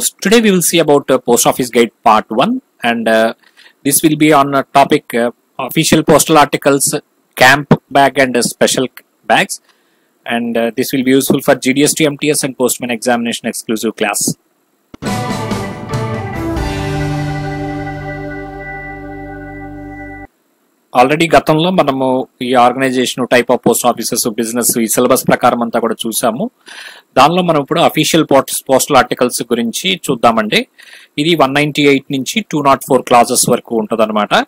Post. Today we will see about uh, Post Office Guide Part 1 and uh, this will be on a topic uh, official postal articles, camp bag and uh, special bags and uh, this will be useful for GDST, MTS and Postman examination exclusive class. Already గతంలో మనము ఈ organisation type of post offices business ఈ syllabus ప్రకారం అంతా కూడా చూసాము దానిలో మనం ఇప్పుడు అఫీషియల్ పోస్టల్ ఆర్టికల్స్ గురించి చూద్దామండి. ఇది వన్ నైన్టీ ఎయిట్ నుంచి టూ నాట్ ఫోర్ క్లాజెస్ వరకు ఉంటుంది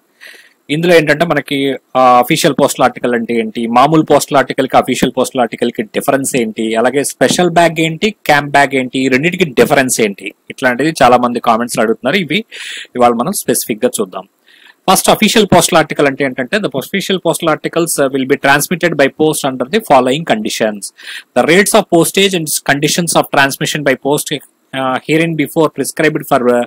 ఇందులో ఏంటంటే మనకి అఫీషియల్ పోస్టల్ ఆర్టికల్ అంటే ఏంటి? మామూలు పోస్టల్ ఆర్టికల్కి అఫీషియల్ పోస్టల్ ఆర్టికల్కి డిఫరెన్స్ ఏంటి? అలాగే స్పెషల్ బ్యాగ్ ఏంటి? క్యాంప్ బ్యాగ్ ఏంటి? ఈ రెండింటికి డిఫరెన్స్ ఏంటి? ఇట్లాంటిది చాలా మంది కామెంట్స్ అడుగుతున్నారు. ఇవి ఇవాళ మనం స్పెసిఫిక్గా చూద్దాం. ఫస్ట్ అఫీషియల్ పోస్టల్ ఆర్టికల్ అంటే ఏంటంటే the official postal articles will be transmitted by post under the following conditions the rates of postage and conditions of transmission by post uh, herein before prescribed for uh,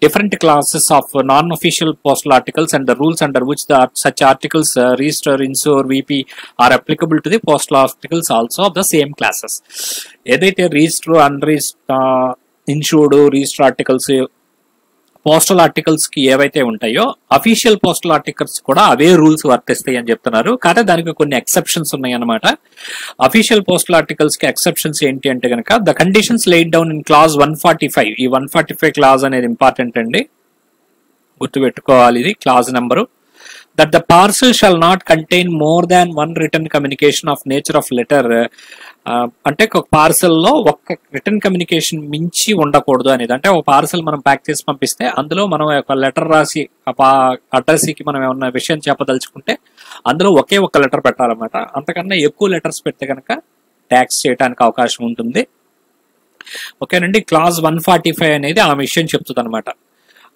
different classes of uh, non-official postal articles and the rules under which the such articles uh, register, insure, VP are applicable to the postal articles also of the same classes. ఏదైతే register unregister insured register articles Postal ఆర్టికల్స్కి ఏవైతే ఉంటాయో official postal articles కూడా అవే rules వర్తిస్తాయి అని చెప్తున్నారు. కానీ దానికి కొన్ని ఎక్సెప్షన్స్ ఉన్నాయన్నమాట. అఫీషియల్ పోస్టల్ ఆర్టికల్స్కి ఎక్సెప్షన్స్ ఏంటి అంటే కనుక the conditions laid down in clause one forty five ఈ వన్ ఫార్టీ ఫైవ్ క్లాజ్ అనేది ఇంపార్టెంట్ అండి. గుర్తుపెట్టుకోవాలి ఇది clause number that the parcel shall not contain more than one written communication of nature of letter అంటే ఒక పార్సల్లో ఒక్క return communication మించి ఉండకూడదు అనేది. అంటే ఒక పార్సల్ మనం ప్యాక్ చేసి పంపిస్తే అందులో మనం ఒక లెటర్ రాసి అడ్రస్కి మనం ఏమన్నా విషయం చెప్పదలుచుకుంటే అందులో ఒకే ఒక లెటర్ పెట్టాలన్నమాట. అంతకన్నా ఎక్కువ లెటర్స్ పెడితే కనుక ట్యాక్స్ చేయడానికి అవకాశం ఉంటుంది. ఓకేనండి? క్లాస్ వన్ ఫార్టీ ఫైవ్ అనేది ఆ విషయం చెప్తుంది అనమాట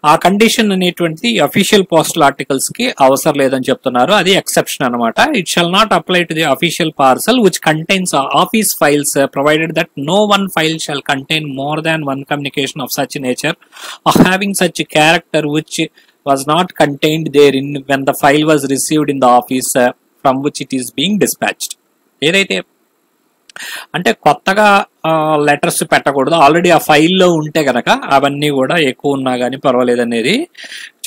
ఆ కండిషన్ అనేటువంటిది అఫీషియల్ పోస్టల్ ఆర్టికల్స్కి అవసరం లేదని చెప్తున్నారు. అది ఎక్సెప్షన్ అనమాట it shall not apply to the official parcel which contains office files provided that no one file shall contain more than one communication of such nature having such character which was not contained there in when the file was received in the office from which it is being dispatched ఏదైతే అంటే కొత్తగా letters పెట్టకూడదు. Already ఆ ఫైల్లో ఉంటే కనుక అవన్నీ కూడా ఎక్కువ ఉన్నా కానీ పర్వాలేదు అనేది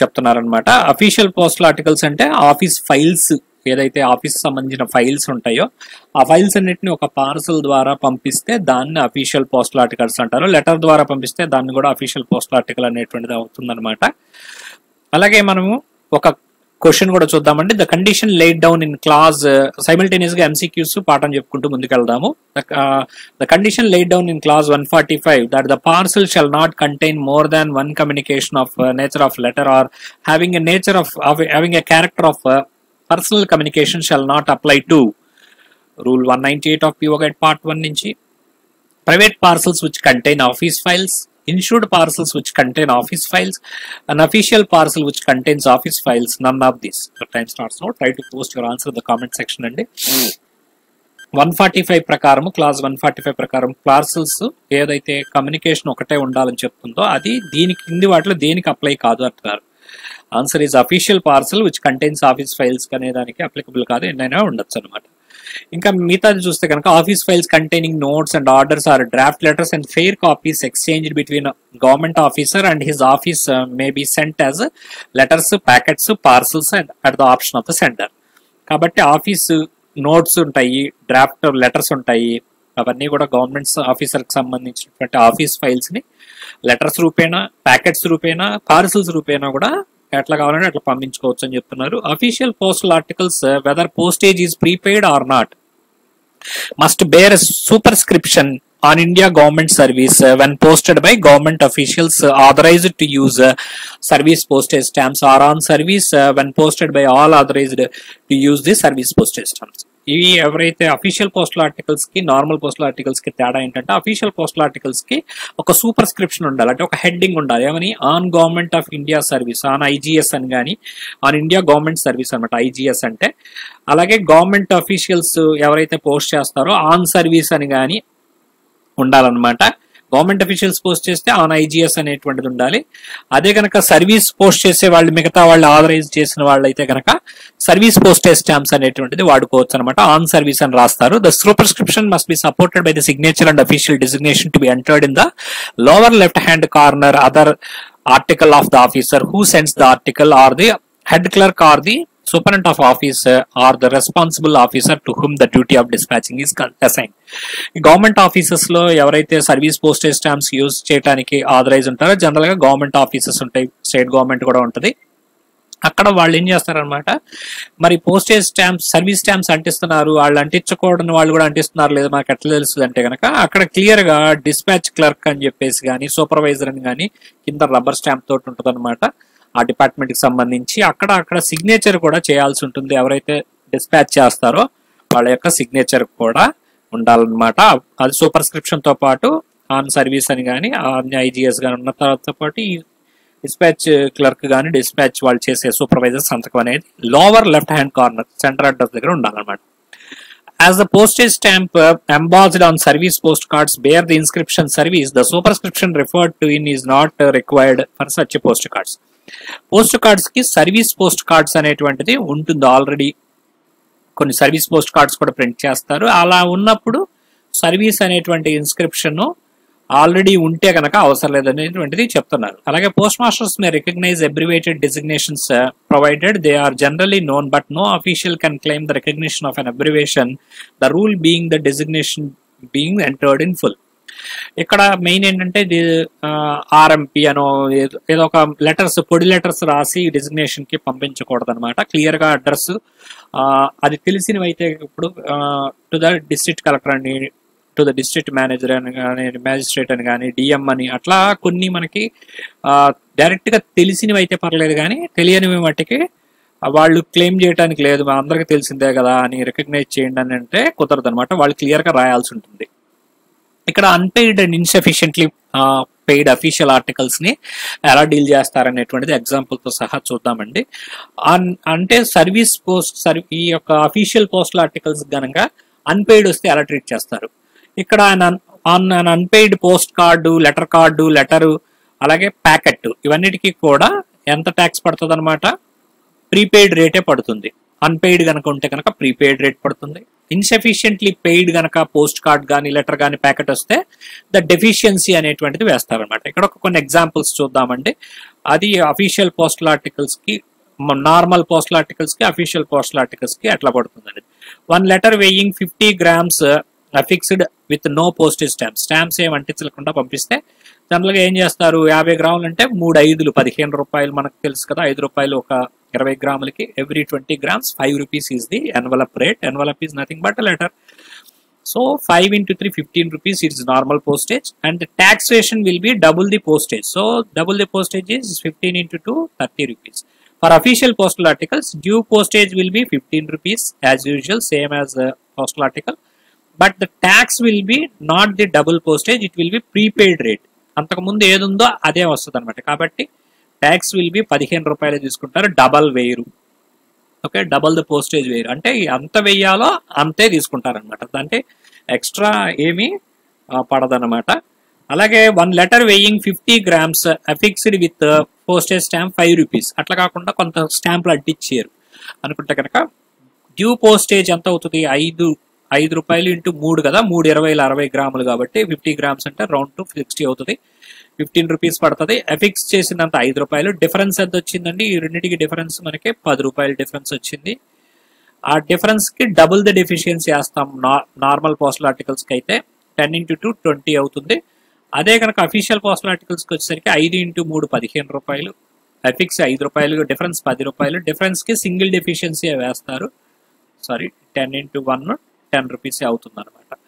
చెప్తున్నారనమాట అఫీషియల్ పోస్టల్ ఆర్టికల్స్ అంటే ఆఫీస్ ఫైల్స్ ఏదైతే ఆఫీస్ సంబంధించిన ఫైల్స్ ఉంటాయో ఆ ఫైల్స్ అన్నిటిని ఒక పార్సల్ ద్వారా పంపిస్తే దాన్ని అఫీషియల్ పోస్టల్ ఆర్టికల్స్ అంటారు. లెటర్ ద్వారా పంపిస్తే దాన్ని కూడా అఫీషియల్ పోస్టల్ ఆర్టికల్ అనేటువంటిది అవుతుందన్నమాట. అలాగే మనము ఒక క్వశ్చన్ కూడా చూద్దామండి. The condition laid down in class సైమిల్టేనియస్గా MCQs పాఠం చెప్పుకుంటూ ముందుకెళ్దాము. The condition laid down in class one forty five that the parcel shall not contain more than one communication of nature of letter or having a nature of having a character of personal communication shall not apply to rule one ninety eight of PO guide part one నుంచి. Private parcels which contain office files insured parcels which contain office files, an official parcel which contains office files, none of these. The time starts now. Try to post your answer in the comment section అండి one forty five ప్రకారం class one forty five ప్రకారం parcels ఏదైతే communication ఒకటే ఉండాలని చెప్తుందో అది దీని కింది వాటిలో దేనికి అప్లై కాదు అంటున్నారు answer is official parcel which contains office files అనే దానికి అప్లికబుల్ కాదు ఎన్నైనా ఉండొచ్చు అనమాట ఇంకా మిగతాది చూస్తే కనుక office files containing notes and orders or draft letters and fair copies exchange between government officer and his office may be sent as letters packets parcels and at the option of the sender కాబట్టి office notes ఉంటాయి draft letters ఉంటాయి. అవన్నీ కూడా government ఆఫీసర్కి సంబంధించినటువంటి office ఫైల్స్ని letters రూపేనా packets రూపేనా పార్సల్స్ రూపేనా కూడా ఎట్లా కావాలని అట్లా పంపించుకోవచ్చు అని చెప్తున్నారు. Official postal articles whether postage is prepaid or not must bear superscription on India government service when posted by government officials authorised to use service postage stamps or on service when posted by all authorised to use the service postage stamps ఇవి ఎవరైతే official postal ఆర్టికల్స్కి normal postal ఆర్టికల్స్కి తేడా ఏంటంటే official postal ఆర్టికల్స్కి ఒక superscription ఉండాలి. అంటే ఒక హెడ్డింగ్ ఉండాలి. ఏమని? On government of India service on IGS అని కానీ ఆన్ ఇండియా గవర్నమెంట్ సర్వీస్ అనమాట ఐజీఎస్ అంటే. అలాగే గవర్నమెంట్ అఫీషియల్స్ ఎవరైతే పోస్ట్ చేస్తారో ఆన్ సర్వీస్ అని కానీ ఉండాలన్నమాట. గవర్నమెంట్ అఫీషియల్స్ పోస్ట్ చేస్తే ఆన్ ఐజీఎస్ అనేటువంటిది ఉండాలి. అదే కనుక సర్వీస్ పోస్ట్ చేసే వాళ్ళు మిగతా వాళ్ళు ఆథరైజ్ చేసిన వాళ్ళు అయితే కనుక సర్వీస్ పోస్టేజ్ స్టాంప్స్ అనేటువంటిది వాడుకోవచ్చు అనమాట ఆన్ సర్వీస్ అని రాస్తారు. The superscription must be supported by the signature and official designation to be entered in the lower left hand corner other article of the officer who sends the article or the head clerk or the superintendent of office or the responsible officer to whom the duty of dispatching is assigned. Government ఆఫీసెస్లో ఎవరైతే service postage stamps use చేయడానికి authorise ఉంటారో జనరల్గా government offices ఉంటాయి. State government కూడా ఉంటుంది. అక్కడ వాళ్ళు ఏం చేస్తారనమాట మరి పోస్టేజ్ స్టాంప్స్ సర్వీస్ స్టాంప్స్ అంటిస్తున్నారు. వాళ్ళు అంటించకూడని వాళ్ళు కూడా అంటిస్తున్నారు. లేదా మనకు ఎట్లా తెలుస్తుంది అంటే కనుక అక్కడ క్లియర్గా డిస్పాచ్ క్లర్క్ అని చెప్పేసి కానీ సూపర్వైజర్ అని కానీ కింద రబ్బర్ స్టాంప్ తోటి ఉంటుంది ఆ డిపార్ట్మెంట్కి సంబంధించి అక్కడ అక్కడ సిగ్నేచర్ కూడా చేయాల్సి ఉంటుంది. ఎవరైతే డిస్పాచ్ చేస్తారో వాళ్ళ యొక్క సిగ్నేచర్ కూడా ఉండాలన్నమాట. అది సూపర్స్క్రిప్షన్తో పాటు ఆన్ సర్వీస్ అని కానీ ఆన్ ఐజీఎస్ కానీ ఉన్న తర్వాత పాటు ఈ డిస్పాచ్ క్లర్క్ కానీ డిస్పాచ్ వాళ్ళు చేసే సూపర్వైజర్ సంతకం అనేది lower left hand corner sender address దగ్గర ఉండాలన్నమాట. As the postage stamp embossed on service post cards bear the inscription service the superscription referred to to in not not required for such post cards పోస్ట్కి service post cards అనేటువంటిది ఉంటుంది already. కొన్ని service post cards కూడా print చేస్తారు. అలా ఉన్నప్పుడు service అనేటువంటి inscription already ఉంటే కనుక అవసరం లేదనేటువంటిది చెప్తున్నారు. అలాగే post masters may recognise abbreviated designations provided they are generally known but no official can claim the recognition of an abbreviation the rule being the designation being entered in full ఇక్కడ main ఏంటంటే RMP అనో ఏదో ఏదో ఒక letters పొడి letters రాసి డెసిగ్నేషన్కి పంపించకూడదు అనమాట క్లియర్గా అడ్రస్ అది తెలిసినవి అయితే ఇప్పుడు టు ద డిస్ట్రిక్ట్ కలెక్టర్ అని టు ద డిస్ట్రిక్ట్ మేనేజర్ అని కానీ మ్యాజిస్ట్రేట్ అని కానీ డిఎం అని అట్లా కొన్ని మనకి డైరెక్ట్గా తెలిసినవి అయితే పర్లేదు కానీ తెలియనివి మట్టికి వాళ్ళు క్లెయిమ్ చేయడానికి లేదు మా అందరికీ తెలిసిందే కదా అని రికగ్నైజ్ చేయండి అని అంటే కుదరదు అనమాట వాళ్ళు క్లియర్గా రాయాల్సి ఉంటుంది. ఇక్కడ unpaid and insufficiently paid official ఆర్టికల్స్ని ఎలా డీల్ చేస్తారనేటువంటిది ఎగ్జాంపుల్తో సహా చూద్దామండి. అన్- అంటే సర్వీస్ పోస్ట్ సర్వీ ఈ యొక్క అఫీషియల్ పోస్టల్ ఆర్టికల్స్ గనక అన్పెయిడ్ వస్తే ఎలా ట్రీట్ చేస్తారు? ఇక్కడ on an unpaid post card letter card letter అలాగే ప్యాకెట్ ఇవన్నిటికీ కూడా ఎంత ట్యాక్స్ పడుతుంది అనమాట ప్రీపెయిడ్ రేటే పడుతుంది. అన్పెయిడ్ కనుక ఉంటే కనుక ప్రీపెయిడ్ రేట్ పడుతుంది. ఇన్సఫిషియెంట్లీ పెయిడ్ గనక పోస్ట్ కార్డ్ కానీ లెటర్ కానీ ప్యాకెట్ వస్తే ద డెఫిషియన్సీ అనేటువంటిది వేస్తారనమాట ఇక్కడ ఒక కొన్ని ఎగ్జాంపుల్స్ చూద్దామండి. అది అఫీషియల్ పోస్టల్ ఆర్టికల్స్కి నార్మల్ పోస్టల్ ఆర్టికల్స్కి అఫీషియల్ పోస్టల్ ఆర్టికల్స్కి అట్లా పడుతుందండి. One letter weighing fifty grams fixed with no postage stamp stamps ఏం అంటించకుండా పంపిస్తే జనరల్గా ఏం చేస్తారు? యాభై గ్రాములు అంటే మూడు ఐదులు పదిహేను రూపాయలు మనకు తెలుసు కదా ఐదు రూపాయలు ఒక ఇరవై గ్రాములకి every twenty grams five rupees is the envelope rate envelope is nothing but letter so five into three fifteen rupees it's normal postage and taxation will be double the postage so double the postage is fifteen into two thirty rupees for official postal articles due postage will be fifteen rupees as usual same as postal article but the tax will be not the double postage it will be prepaid rate అంతకుముందు ఏదుందో అదే వస్తుంది అనమాట కాబట్టి tax will be పదిహేను రూపాయలు తీసుకుంటారు double వేయరు. ఓకే డబల్ ద పోస్టేజ్ వేయరు. అంటే ఎంత వెయ్యాలో అంతే తీసుకుంటారనమాట అంటే ఎక్స్ట్రా ఏమీ పడదనమాట అలాగే one letter weighing fifty grams affixed with postage stamp five rupees అట్లా కాకుండా కొంత స్టాంపులు అడ్డిచ్చారు అనుకుంటే కనుక డ్యూ పోస్టేజ్ ఎంత అవుతుంది? ఐదు ఐదు రూపాయలు ఇంటూ మూడు కదా మూడు ఇరవైలు అరవై గ్రాములు కాబట్టి ఫిఫ్టీ గ్రామ్స్ అంటే రౌండ్ టు సిక్స్టీ అవుతుంది. ఫిఫ్టీన్ రూపీస్ పడుతుంది. ఎఫిక్స్ చేసినంత ఐదు రూపాయలు. డిఫరెన్స్ ఎంత వచ్చిందండి? ఈ రెండింటికి డిఫరెన్స్ మనకి పది రూపాయలు డిఫరెన్స్ వచ్చింది. ఆ డిఫరెన్స్కి డబుల్ ద డెఫిషియన్సీ వేస్తాం నార్మల్ పోస్టల్ ఆర్టికల్స్కి అయితే. టెన్ ఇంటూ టూ ట్వంటీ అవుతుంది. అదే కనుక అఫీషియల్ పోస్టల్ ఆర్టికల్స్కి వచ్చేసరికి ఐదు ఇంటూ మూడు పదిహేను రూపాయలు. ఎఫిక్స్ ఐదు రూపాయలు డిఫరెన్స్ పది రూపాయలు. డిఫరెన్స్కి సింగిల్ డెఫిషియన్సీ వేస్తారు. Sorry ten into one ten rupees అవుతుంది అనమాట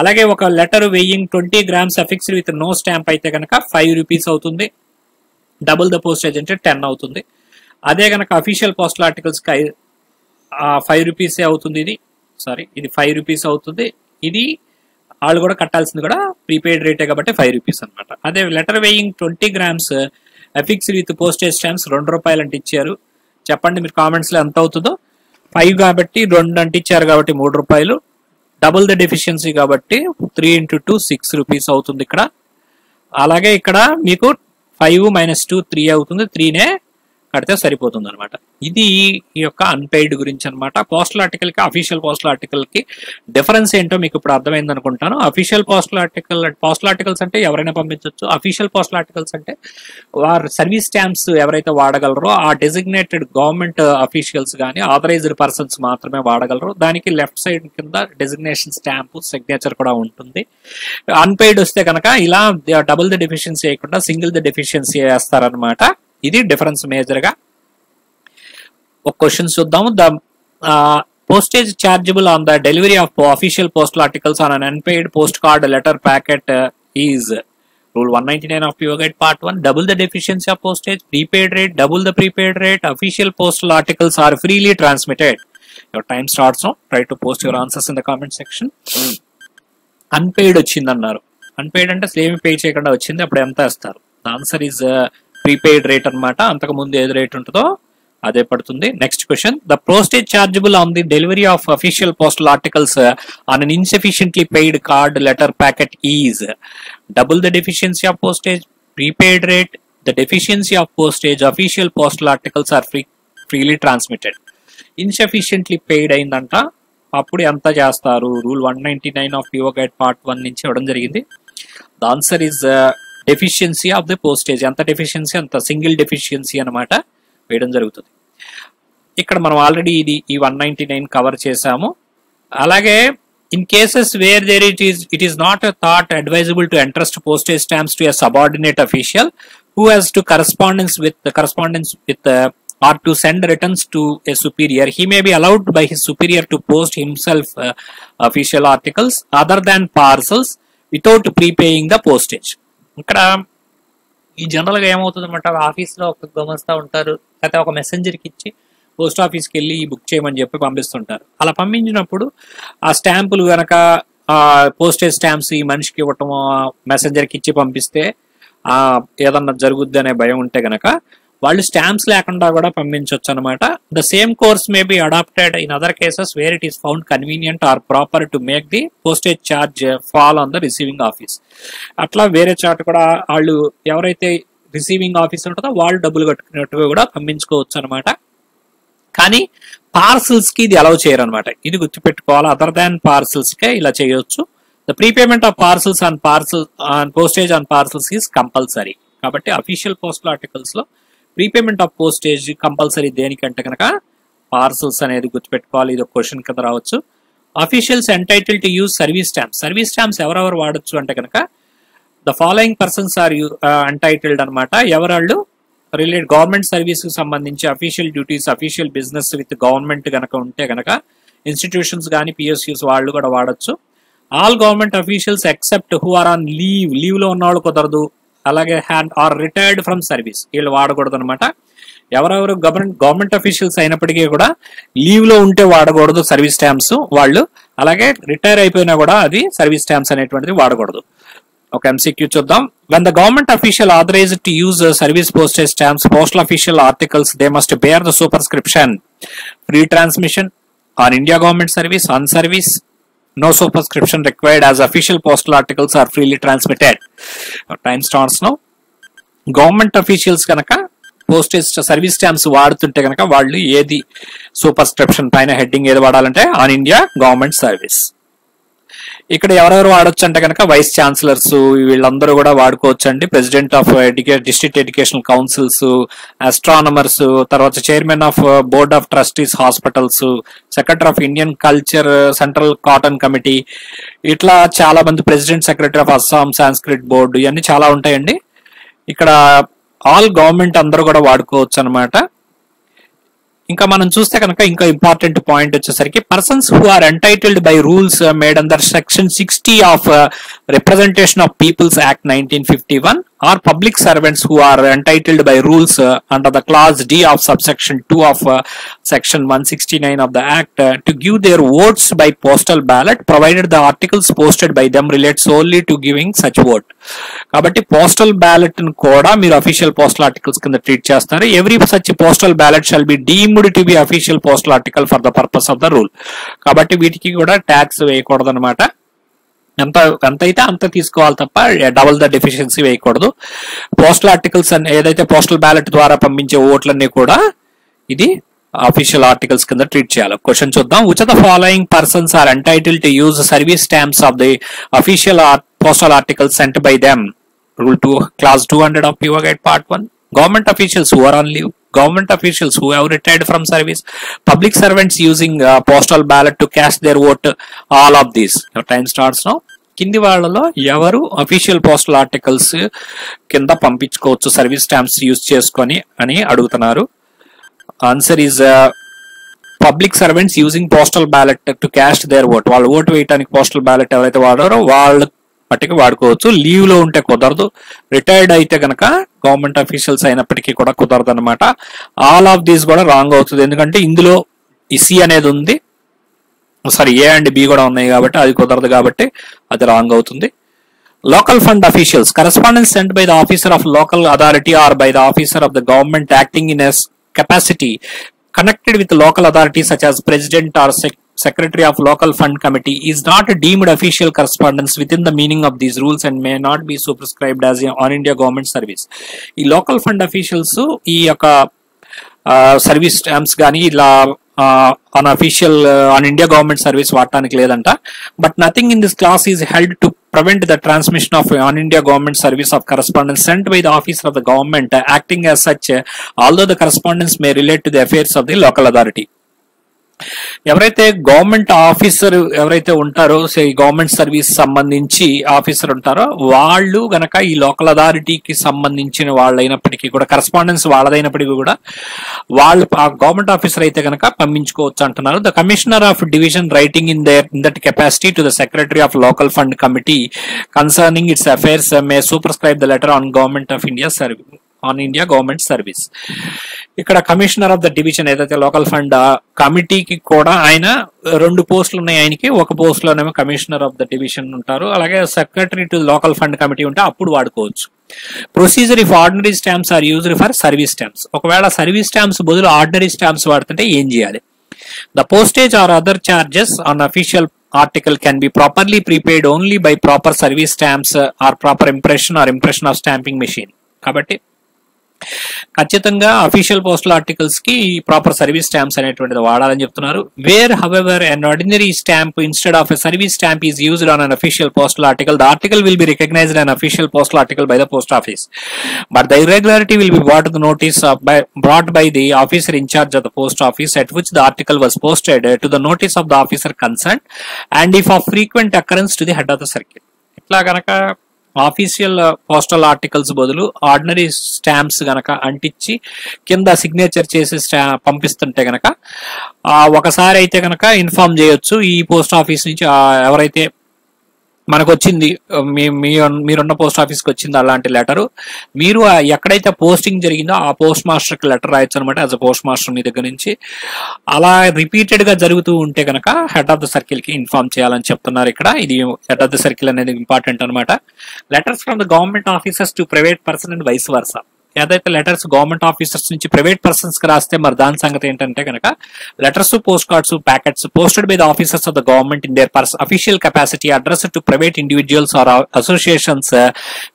అలాగే ఒక letter weighing twenty grams affixed with no stamp అయితే కనుక ఫైవ్ రూపీస్ అవుతుంది. డబుల్ ద పోస్టేజ్ అంటే టెన్ అవుతుంది. అదే కనుక అఫీషియల్ పోస్టల్ ఆర్టికల్స్కి ఫైవ్ రూపీసే అవుతుంది ఇది? సారీ ఇది ఫైవ్ రూపీస్ అవుతుంది. ఇది వాళ్ళు కూడా కట్టాల్సింది కూడా ప్రీపెయిడ్ రేటే కాబట్టి ఫైవ్ రూపీస్ అనమాట అదే letter weighing twenty grams affix with postage stamps రెండు రూపాయలు అంటే ఇచ్చారు. చెప్పండి మీరు కామెంట్స్లో ఎంత అవుతుందో. ఫైవ్ కాబట్టి రెండు అంటే ఇచ్చారు కాబట్టి మూడు రూపాయలు. డబుల్ ద డెఫిషియన్సీ కాబట్టి three into two six rupees అవుతుంది ఇక్కడ. అలాగే ఇక్కడ మీకు ఫైవ్ మైనస్ టూ త్రీ అవుతుంది. త్రీనే కడితే సరిపోతుంది అనమాట ఇది ఈ యొక్క అన్పెయిడ్ గురించి అనమాట పోస్టల్ ఆర్టికల్కి అఫీషియల్ పోస్టల్ ఆర్టికల్కి డిఫరెన్స్ ఏంటో మీకు ఇప్పుడు అర్థమైంది అనుకుంటాను. Official postal article postal articles అంటే ఎవరైనా పంపించవచ్చు అఫీషియల్ పోస్టల్ ఆర్టికల్స్ అంటే వారు సర్వీస్ స్టాంప్స్ ఎవరైతే వాడగలరో ఆ డెసిగ్నేటెడ్ గవర్నమెంట్ అఫీషియల్స్ కానీ ఆథరైజ్డ్ పర్సన్స్ మాత్రమే వాడగలరు. దానికి లెఫ్ట్ సైడ్ కింద డెసిగ్నేషన్ స్టాంప్ సిగ్నేచర్ కూడా ఉంటుంది. అన్పెయిడ్ వస్తే కనుక ఇలా డబుల్ ది డెఫిషియన్సీ వేయకుండా సింగిల్ ది డెఫిషియన్సీ వేస్తారనమాట ఇది డిఫరెన్స్ మేజర్గా. ఒక క్వశ్చన్ చూద్దాము. The postage chargeable on the delivery of official postal articles on un unpaid post card letter packet is rule one ninety nine of your guide part one double the deficiency of postage prepaid rate double the prepaid rate official postal articles are freely transmitted your time starts try to post your answers in the comment section unpaid వచ్చింది అన్నారు unpaid అంటే అసలు ఏమి pay చేయకుండా వచ్చింది. అప్పుడు ఎంత వేస్తారు? ఆన్సర్ ఈజ్ ప్రీపెయిడ్ రేట్ అనమాట అంతకు ముందు ఏది రేట్ ఉంటుందో అదే పడుతుంది. Next question the postage chargeable on the delivery of official postal articles on un insufficiently paid card letter packet is double the deficiency of postage prepaid rate the deficiency of postage official postal articles are free freely transmitted insufficiently paid అయిందంట. అప్పుడు ఎంత చేస్తారు? Rule one ninety nine of your guide part one నుంచి ఇవ్వడం జరిగింది. The answer is deficiency of the postage ఎంత deficiency అంత single deficiency అనమాట వేయడం జరుగుతుంది. ఇక్కడ మనం ఆల్రెడీ ఇది ఈ వన్ నైన్ కవర్ చేసాము అలాగే in cases where there it is it is not thought advisable to entrust postage stamps to a subordinate official who has to correspondence with correspondence with or to send returns to a superior he may be allowed by his superior to post himself official articles other than parcels without prepaying the postage. ఇక్కడ ఈ జనరల్గా ఏమవుతుందన్నమాట ఏమవుతుంది అనమాట ఆఫీస్లో ఒక గమనిస్తూ ఉంటారు. లేకపోతే ఒక మెసెంజర్కి ఇచ్చి పోస్ట్ ఆఫీస్కి వెళ్ళి బుక్ చేయమని చెప్పి పంపిస్తుంటారు. అలా పంపించినప్పుడు ఆ స్టాంపులు గనక ఆ పోస్టేజ్ స్టాంప్స్ ఈ మనిషికి ఇవ్వటం మెసెంజర్కి ఇచ్చి పంపిస్తే ఆ ఏదన్నా జరుగుద్ది అనే భయం ఉంటే గనక వాళ్ళు స్టాంప్స్ లేకుండా కూడా పంపించవచ్చు అనమాట the same course may be adopted in other cases where it is found convenient or proper to make the postage charge fall on the receiving office అట్లా వేరే చాట్ కూడా వాళ్ళు ఎవరైతే రిసీవింగ్ ఆఫీస్ ఉంటుందో వాళ్ళు డబ్బులు కట్టుకున్నట్టుగా కూడా పంపించుకోవచ్చు అనమాట కానీ పార్సల్స్కి ఇది అలౌ చేయరు అనమాట ఇది గుర్తుపెట్టుకోవాలి. అదర్ దాన్ పార్సల్స్ కే ఇలా చేయొచ్చు. The prepayment of parcels on parcel on postage on parcels is compulsory కాబట్టి అఫీషియల్ పోస్టల్ ఆర్టికల్స్లో ప్రీపేమెంట్ ఆఫ్ పోస్టేజ్ కంపల్సరీ దేనికంటే కనుక పార్సల్స్ అనేది గుర్తుపెట్టుకోవాలి. ఇది ఒక క్వశ్చన్ కింద రావచ్చు. Officials entitle to use service stamps service stamps ఎవరెవరు వాడచ్చు అంటే కనుక the following persons are you entitled అనమాట ఎవరాళ్ళు? రిలేట్ గవర్నమెంట్ సర్వీస్కి సంబంధించి official duties official business with government గనక ఉంటే గనక ఇన్స్టిట్యూషన్స్ కానీ పిఎస్యూస్ వాళ్ళు కూడా వాడచ్చు. All government officials except who are on leave లీవ్లో ఉన్న వాళ్ళు కుదరదు. అలాగే hand or retired from service వీళ్ళు వాడకూడదు అనమాట ఎవరెవరు గవర్నమెంట్ గవర్నమెంట్ అఫీషియల్స్ అయినప్పటికీ కూడా లీవ్లో ఉంటే వాడకూడదు సర్వీస్ స్టాంప్స్ వాళ్ళు. అలాగే రిటైర్ అయిపోయినా కూడా అది సర్వీస్ స్టాంప్స్ అనేటువంటిది వాడకూడదు. ఒక ఎంసీక్యూ చూద్దాం. When the government official authorize to use service postage stamps postal official articles they must bear the superscription free transmission on India government service on service no superscription required as official postal articles are freely transmitted time స్టాంప్స్ను government officials కనుక postage service stamps వాడుతుంటే కనుక వాళ్ళు ఏది super స్క్రిప్షన్ పైన heading ఏది వాడాలంటే on India government service ఇక్కడ ఎవరెవరు వాడొచ్చు అంటే కనుక వైస్ ఛాన్సలర్స్ వీళ్ళందరూ కూడా వాడుకోవచ్చు అండి president of educa district educational councils astronomers తర్వాత chairman of board of trustees hospitals secretary of Indian culture central cotton committee ఇట్లా చాలా మంది president secretary of Assam Sanskrit board ఇవన్నీ చాలా ఉంటాయండి. ఇక్కడ ఆల్ గవర్నమెంట్ అందరూ కూడా వాడుకోవచ్చు అనమాట ఇంకా మనం చూస్తే కనుక ఇంకా ఇంపార్టెంట్ పాయింట్ వచ్చేసరికి persons who are entitled by rules made under section sixty of representation of peoples act nineteen fifty one or public servants who are entitled by rules under the clause D of sub section two of section one sixty nine of the act to give their votes by postal ballot provided the articles posted by them relates only to giving such vote కాబట్టి postal ballot కూడా మీరు official postal articles కింద treat చేస్తారు. Every such postal ballot shall be deemed to be official postal article for the purpose of the rule కాబట్టి వీటికి కూడా tax వేయకూడదు అనమాట ఎంత ఎంత అయితే అంత తీసుకోవాలి తప్ప డబల్ ద డెఫిషియన్సీ వేయకూడదు. పోస్టల్ ఆర్టికల్స్ అని ఏదైతే పోస్టల్ బ్యాలెట్ ద్వారా పంపించే ఓట్లన్నీ కూడా ఇది అఫీషియల్ ఆర్టికల్స్ కింద ట్రీట్ చేయాలి. క్వశ్చన్ చూద్దాం. ఉచిత following persons are entitle to use service stamps of the official postal articles sent by them rule two clause two hundred of your guide part one government officials over on leave government officials who have retired from service, public servants using uh, postal ballot to cast their vote, all of these. Your time starts now. కింది వాళ్ళలో ఎవరు official postal articles కింద పంపించుకోవచ్చు service stamps use చేసుకొని అని అడుగుతున్నారు answer is public servants using postal ballot to cast their vote వాళ్ళు vote వేయడానికి పోస్టల్ బ్యాలెట్ ఎవరైతే వాడారో వాళ్ళు మట్టికి వాడుకోవచ్చు. లీవ్లో ఉంటే కుదరదు. రిటైర్డ్ అయితే కనుక గవర్నమెంట్ అఫీషియల్స్ అయినప్పటికీ కూడా కుదరదు అనమాట ఆల్ ఆఫ్ దీస్ కూడా రాంగ్ అవుతుంది. ఎందుకంటే ఇందులో ఇసి అనేది ఉంది. సారీ ఏ అండ్ బి కూడా ఉన్నాయి కాబట్టి అది కుదరదు కాబట్టి అది రాంగ్ అవుతుంది. Local fund officials correspondence sent by the officer of local authority or by the officer of the government acting in its capacity. connected with local authorities such as president or sec- secretary of local fund committee is not deemed official correspondence within the meaning of these rules and may not be superscribed as a- on India government service. ఈ local fund officials ఈ యొక్క service stamps కానీ ఇలా on official on India government service వాడటానికి లేదంట but nothing in this clause is held to prevent the transmission of on India government service of correspondence sent by the officer of the government uh, acting as such, uh, although the correspondence may relate to the affairs of the local authority. ఎవరైతే government officer ఎవరైతే ఉంటారో ఈ government service సంబంధించి officer ఉంటారో వాళ్ళు గనక ఈ local అథారిటీకి సంబంధించిన వాళ్ళైనప్పటికీ కూడా కరస్పాండెన్స్ వాళ్ళదైనప్పటికీ కూడా వాళ్ళు ఆ గవర్నమెంట్ ఆఫీసర్ అయితే గనక పంపించుకోవచ్చు అంటున్నారు. The commissioner of division writing in their in that capacity to the secretary of local fund committee concerning its affairs may superscribe the letter on government of India service on India government service ఇక్కడ commissioner of the division ఏదైతే local fund కమిటీకి కూడా ఆయన రెండు పోస్టులు ఉన్నాయి ఆయనకి. ఒక పోస్ట్ లోనేమో కమిషనర్ ఆఫ్ ద డివిజన్ ఉంటారు. అలాగే secretary to local fund committee ఉంటే అప్పుడు వాడుకోవచ్చు. Procedure if ordinary stamps are used for service stamps. ఒకవేళ సర్వీస్ స్టాంప్స్ బదులు ఆర్డినరీ స్టాంప్స్ వాడుతుంటే ఏం చేయాలి? The postage or other charges on official article can be properly prepaid only by proper service stamps or or proper impression or impression of stamping machine కాబట్టి ఖచ్చితంగా official postal ఆర్టికల్స్కి proper service stamps అనేటువంటిది వాడాలని చెప్తున్నారు. Where however an ordinary stamp instead of service stamp is used on an official postal article the article will be recognized an official postal article by the post office but the irregularity will be brought the notice brought by the officer in charge of the post office at which the article was posted to the notice of the officer concern and if a frequent occurrence to the head of the circle ఇట్లా గనక official postal articles బదులు ordinary stamps గనక అంటించి కింద signature చేసి పంపిస్తుంటే గనక ఆ, ఒకసారి అయితే గనక ఇన్ఫార్మ్ చేయొచ్చు. ఈ పోస్ట్ ఆఫీస్ నుంచి ఎవరైతే మనకు వచ్చింది మీ మీ మీరున్న పోస్ట్ ఆఫీస్కి వచ్చింది అలాంటి లెటర్. మీరు ఎక్కడైతే పోస్టింగ్ జరిగిందో ఆ పోస్ట్ మాస్టర్కి లెటర్ రాయొచ్చు అనమాట యాజ్ అ పోస్ట్ మాస్టర్ మీ దగ్గర నుంచి. అలా రిపీటెడ్గా జరుగుతూ ఉంటే గనక హెడ్ ఆఫ్ ద సర్కిల్కి ఇన్ఫార్మ్ చేయాలని చెప్తున్నారు ఇక్కడ. ఇది హెడ్ ఆఫ్ ద సర్కిల్ అనేది ఇంపార్టెంట్ అనమాట. Letters from the government officers to private person and vice versa? ఏదైతే లెటర్స్ గవర్నమెంట్ ఆఫీసర్స్ నుంచి ప్రైవేట్ పర్సన్స్కి రాస్తే మరి దాని సంగతి ఏంటంటే కనుక letters post cards packets posted by the officers of the government in their purse official capacity address to private individuals or associations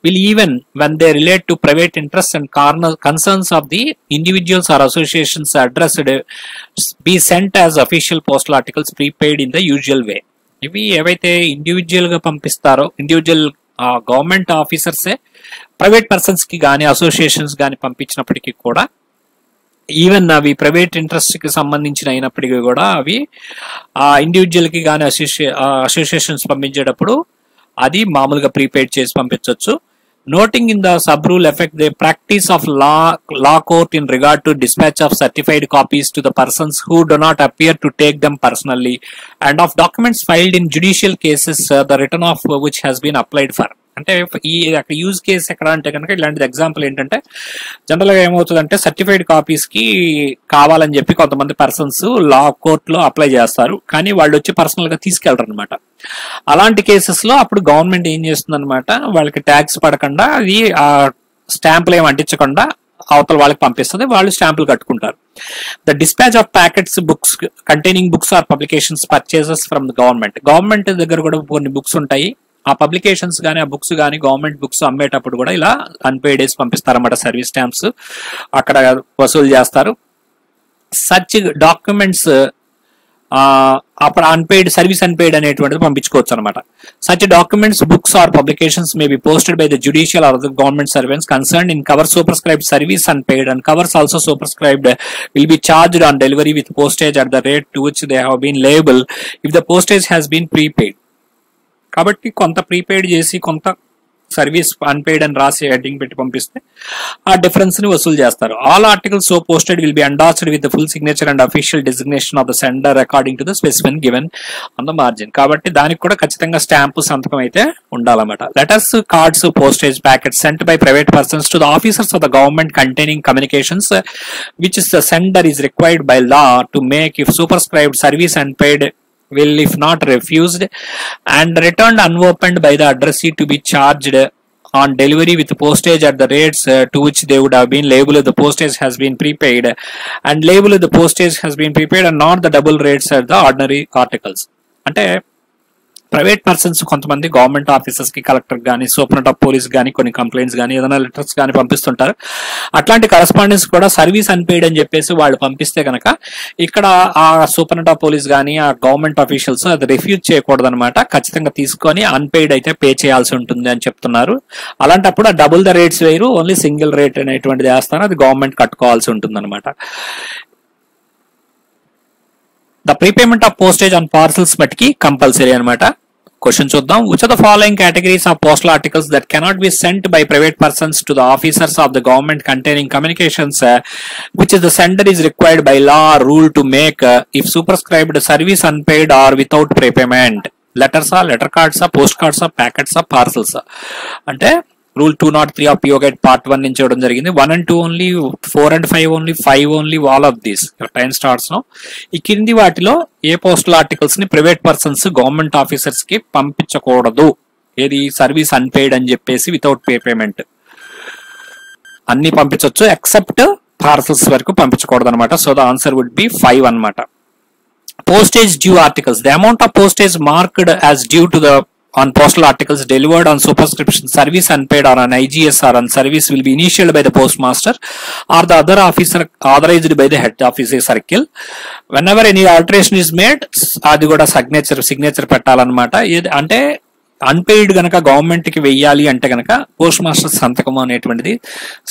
will even when they relate to private interest and corner concerns of the individuals or associations addressed be sent as official postal articles prepaid in the usual way ఇవి ఏవైతే ఇండివిజువల్గా పంపిస్తారో individual government ఆఫీసర్సే private పర్సన్స్కి కానీ associations కానీ పంపించినప్పటికీ కూడా even అవి ప్రైవేట్ ఇంట్రెస్ట్కి సంబంధించిన అయినప్పటికీ కూడా అవి ఆ ఇండివిజువల్కి కానీ అసోసియే అసోసియేషన్స్ పంపించేటప్పుడు అది మామూలుగా ప్రీపెయిడ్ చేసి పంపించవచ్చు Noting in the sub-rule effect the practice of law, law court in regard to dispatch of certified copies to the persons who do not appear to take them personally and of documents filed in judicial cases uh, the return of which has been applied for. అంటే ఈ అక్కడ use case ఎక్కడ అంటే కనుక ఇలాంటిది example ఏంటంటే జనరల్గా ఏమవుతుందంటే సర్టిఫైడ్ కాపీస్కి కావాలని చెప్పి కొంతమంది పర్సన్స్ లా కోర్ట్లో అప్లై చేస్తారు. కానీ వాళ్ళు వచ్చి పర్సనల్గా తీసుకెళ్ళరు అనమాట అలాంటి కేసెస్లో అప్పుడు గవర్నమెంట్ ఏం చేస్తుంది అనమాట వాళ్ళకి ట్యాక్స్ పడకుండా అది ఆ స్టాంపులు ఏమి అంటించకుండా అవతల వాళ్ళకి పంపిస్తుంది. వాళ్ళు స్టాంపులు కట్టుకుంటారు. The dispatch of packets books containing books or publications purchases from the government government దగ్గర కూడా కొన్ని బుక్స్ ఉంటాయి. ఆ పబ్లికేషన్స్ కానీ ఆ బుక్స్ కానీ గవర్నమెంట్ బుక్స్ అమ్మేటప్పుడు కూడా ఇలా అన్పెయిడ్ డేస్ పంపిస్తారన్నమాట సర్వీస్ స్టాంప్స్. అక్కడ వసూలు చేస్తారు. సచ్ డాక్యుమెంట్స్ అప్పుడు అన్పెయిడ్ సర్వీస్ అన్పెయిడ్ అనేటువంటిది పంపించుకోవచ్చు అనమాట such documents books or publications may be posted by the judicial or the government servants concern in cover superscribed service unpaid and covers also superscribed will be charged on delivery with postage at the rate to which they have been label if the postage has been prepaid కాబట్టి కొంత prepaid చేసి కొంత service unpaid అని రాసి heading పెట్టి పంపిస్తే ఆ డిఫరెన్స్ని వసూలు చేస్తారు. All articles so posted will be endorsed with full signature and official designation of the sender according to the specimen given on the margin కాబట్టి దానికి కూడా ఖచ్చితంగా స్టాంపు సంతకం అయితే ఉండాలన్నమాట. Letters cards postage packets sent by private persons to the officers of the government containing communications which is the sender is required by law to make if superscribed service unpaid will if not refused and returned unopened by the addressee to be charged on delivery with postage at the rates uh, to which they would have been labeled the postage has been prepaid and labeled the postage has been prepaid and not the double rates at the ordinary articles అంటే private persons కొంతమంది government ఆఫీసర్స్కి collector కానీ superintendent of police కానీ కొన్ని complaints కానీ ఏదైనా letters కానీ పంపిస్తుంటారు. అట్లాంటి కరస్పాండెన్స్ కూడా సర్వీస్ అన్పెయిడ్ అని చెప్పేసి వాళ్ళు పంపిస్తే కనుక ఇక్కడ ఆ సూపరింట్ ఆఫ్ పోలీస్ కానీ ఆ గవర్నమెంట్ అఫీషియల్స్ అది రిఫ్యూజ్ చేయకూడదు అనమాట ఖచ్చితంగా తీసుకొని అన్పెయిడ్ అయితే పే చేయాల్సి ఉంటుంది అని చెప్తున్నారు. అలాంటప్పుడు ఆ డబుల్ ద రేట్స్ వేరు ఓన్లీ సింగిల్ రేట్ అనేటువంటిది వేస్తారు అది గవర్నమెంట్ కట్టుకోవాల్సి ఉంటుంది అనమాట the prepayment of postage on parcels మట్టికి కంపల్సరీ అనమాట క్వశ్చన్ చూద్దాం. Which of the following categories of postal articles that cannot be sent by private persons to the officers of the government containing communications which is the sender is required by law rule to make if superscribed service unpaid or without prepayment లెటర్సా letter కార్డ్సా post కార్డ్సా ప్యాకెట్సా పార్సల్సా అంటే rule two nought three of యోగైట్ part one నుంచి ఇవ్వడం జరిగింది. One and two only four and five only five only all of these time starts ఈ కింది వాటిలో ఏ పోస్టల్ ఆర్టికల్స్ని ప్రైవేట్ పర్సన్స్ గవర్నమెంట్ ఆఫీసర్స్కి పంపించకూడదు. ఏది? సర్వీస్ అన్పెయిడ్ అని చెప్పేసి వితౌట్ పే పేమెంట్ అన్ని పంపించవచ్చు ఎక్సెప్ట్ పార్సల్స్ వరకు పంపించకూడదు అనమాట so the answer would be five అనమాట postage due articles. The amount of postage marked as due to the on postal articles delivered on superscription service unpaid or on IGS or on service will be initialed by the postmaster or the other officer authorized by the head office circle whenever any alteration is made అది కూడా signature signature పెట్టాలన్నమాట ఏది అంటే unpaid గనక గవర్నమెంట్కి వెయ్యాలి అంటే గనక పోస్ట్ మాస్టర్ సంతకం అనేటువంటిది